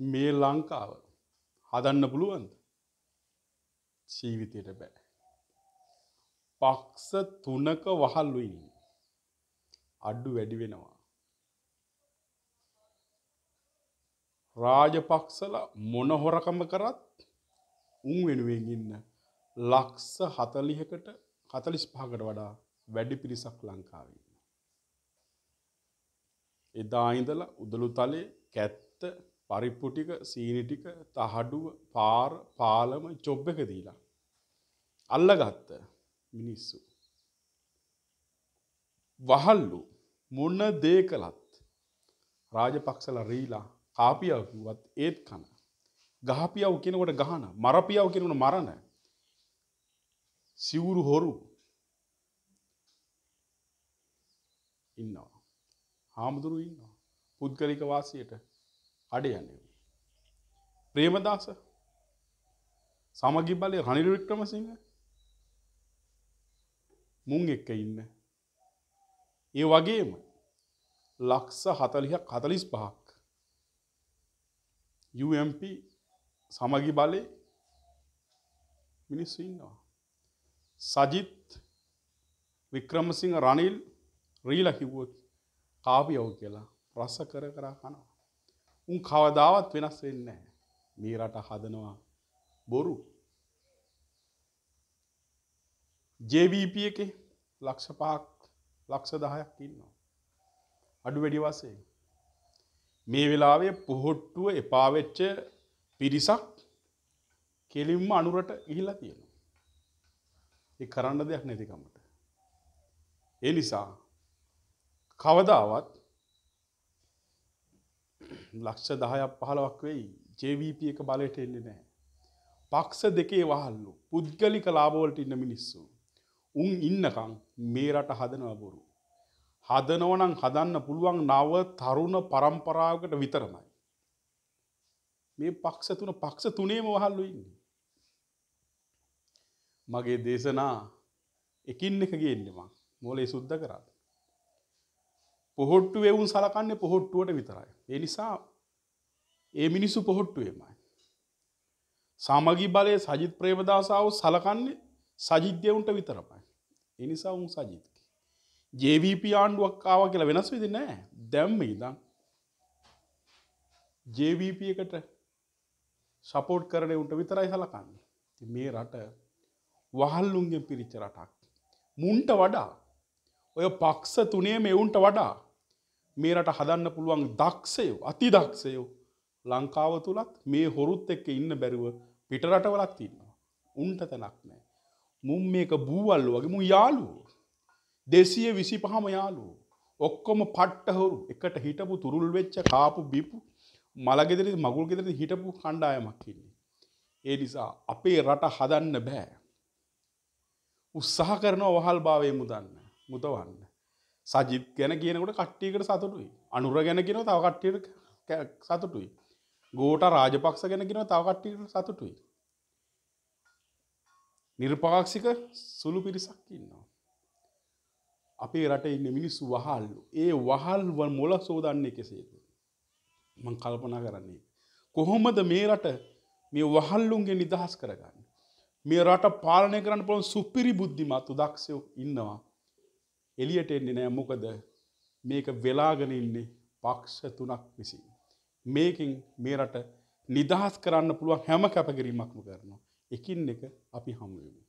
මේ ලංකාව හදන්න පුළුවන්ද ජීවිතයට බෑ. පක්ෂ තුනක වහල්ලු ඉන්න. අඩ්ඩු වැඩි වෙනවා. රාජපක්ෂල මොන හොරකම කරත් උන් වෙනුවෙන් ඉන්න ලක්ස හතලිහකට හතලිස් පහකට වඩා වැඩි පිරිසක් ලංකාවන්න. එදා ඉඳල උදළු තලේ කැත්ත පරිප්පුටික සීනිටික තහඩුව පාර පාලම චොබ්බ එක දීලා. අල්ල ගත්ත මිනිස්සු. වහල්ලු මොන්න දේ කළත් රාජපක්ෂල රීලා කාපියාව කිව්වත් ඒත් කන. ගහපියාව කෙනකොට ගහන මරපියාව කෙනකට මරණ. සිවුරු හොරු ඉන්නවා. හාමුදුරු ඉන්නවා. පුද්ගලික වාසයට අඩ යන්නේ. ප්‍රේමදාස සමගි බලය රනිල් වික්‍රමසිංහ මුං එක්ක ඉන්න. ඒ වගේම ලක්ස හතලිහක් හතලිස් පහක් UMP සමගි බලය මිනිස්සු ඉන්නවා. සජිත් වික්‍රමසිංහ රනිල් රීල කිව්වොත් කාපියව් කියලා රස්ස කර කරා කනවා. උන් කවදාවත් වෙනස් වෙන්න මේ රට හදනවා බොරු. ජවිප එක ලක්ෂ පහක් ලක්ෂ දහයක් ඉන්නවා. අඩු වැඩි වසේ. මේ වෙලාවේ පොහොට්ටුව එපාවෙච්ච පිරිසක් කෙලින්ම අනුරට ඉහිලා තියෙනවා. ඒ කරන්න දෙයක් නැතිකමට. ඒ නිසා කවදාවත් ලක්ෂ දහයක් පහලවක් වෙයි ජවිප එක බලයට එන්නේ නෑ. පක්ෂ දෙකේ වහල්ලු පුද්ගලික ලාබෝලට ඉන්න මිනිස්සු. උන් ඉන්නකං මේ රට හදනව බොරු. හදනවනං හදන්න පුළුවන් නව තරුණ පරම්පරාවකට විතරමයි. මේ පක්ෂ තුන පක්ෂ තුනේම වහල්ලු ඉන්නේ. මගේ දේශනා එකින් එක ගේන්නවා මොලේ සුද්ධ කරන්න. පොහොට්ටු එවුන් සලකන්නේ පොහොට්ටුවට විතරයි. ඒ නිසා ඒ මිනිස්සු පොහොට්ටුවේමයි. සමගි බලය සජිත් ප්‍රේමදාසාව සලකන්නේ සජිද්‍යවුන්ට විතරමයි. එනිසා උන් සජිත්ක. ජවිප ආණ්ඩුවක් ආව කියලා වෙනස් විදි නෑ දැම්ම ඉදම් ජවිප එකට සපෝට් කරන උන්ට විතරයි සලකන්න. මේ රට වහල්ලුන්ගෙන් පිරිච්ච රටක්. මුන්ට වඩා ඔය පක්ෂ තුනේ මෙවුන්ට වඩා මේ රට හදන්න පුළුවන් දක්ෂයෝ අති දක්ෂයෝ ලංකාව තුළත් මේ හොරුත් එක්ක ඉන්න බැරිව පිටරටවලත් ඉන්නවා. උන්ට තැනක් නෑ. මුම් මේක බූවල්ලු වගේ මු යාලුවෝ. දෙසිය විසි පහම යාලු. ඔක්කොම පට්ටහවරු එකට හිටපු තුරුල් වෙච්ච කාපු බිපු මළගෙදර මගුල් ගෙදර හිටපු කණ්ඩායමක් ඉන්නේ. ඒ නිසා අපේ රට හදන්න බෑ. උත්සාහ කරනව වහල් භාවය මුදන්න මුදවන්න. සජිත් ගැන කියනකොට කට්ටියකට සතුටුයි. අනුර ගැන කියෙන තව කට්ටියට සතුටුයි. ගෝට රාජපක්ෂ ගැන කියෙන තව කට්ටියට සතුටුයි. නිර්පාක්ෂික සුළු පිරිසක් ඉන්නවා. අපේ රට ඉන්න මිනිස්සු වහල්ලු. ඒ වහල්ව මොල සෝදන්නේ කෙසේද. මං කල්පනා කරන්නේ. කොහොමද මේ රට මේ වහල්ලුන්ගේ නිදහස් කරගන්න. මේ රට පාලනය කරන්න පුළුවන් සුපිරි බුද්ධිමත්තු දක්ෂයෝ ඉන්නවා. එලියට එන්නේ නෑ මොකද මේක වෙලාගෙන ඉන්නේ පක්ෂ තුනක් විසින්. මේකින් මේ රට නිදහස් කරන්න පුළුවන් හැම කැපකිරීමක්ම කරනවා. එකින් එක අපි හමුුවමු.